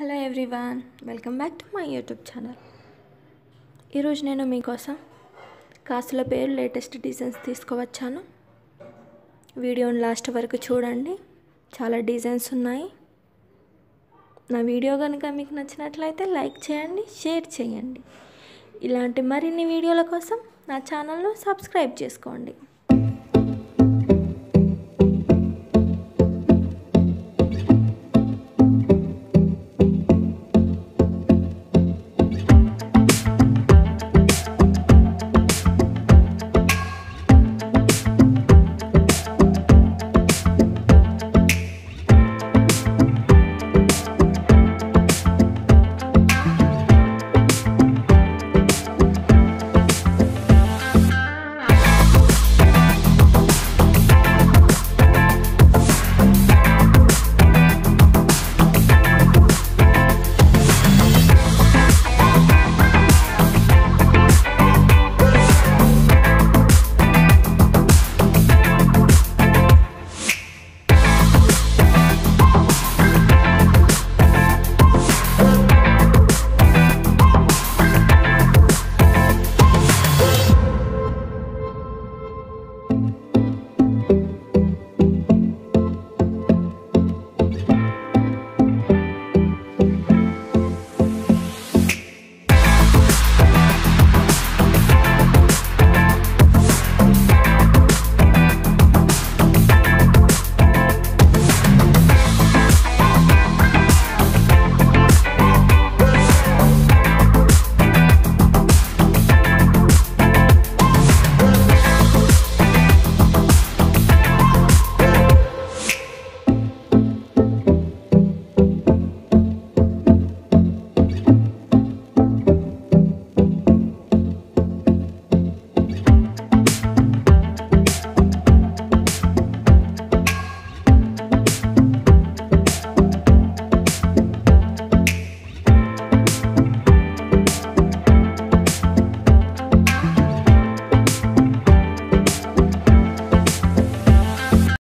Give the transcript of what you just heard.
Hello everyone welcome back to my YouTube channel. ఈరోజు నేను మీకోసం కాసుల పేరు లేటెస్ట్ డిజైన్స్ తీసుకువచ్చాను. వీడియోని లాస్ట్ వరకు చూడండి. చాలా డిజైన్స్ ఉన్నాయి. నా వీడియో కనుక మీకు నచ్చినట్లయితే లైక్ చేయండి షేర్ చేయండి. ఇలాంటి మరిన్ని వీడియోల కోసం నా ఛానల్ను సబ్స్క్రైబ్ చేసుకోండి.